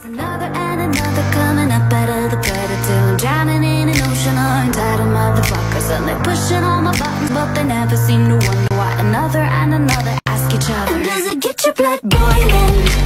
There's another and another coming up out of the gutter till I'm drowning in an ocean of entitled motherfuckers. And they're pushing all my buttons, but they never seem to wonder why another and another ask each other. Does it get your blood boiling?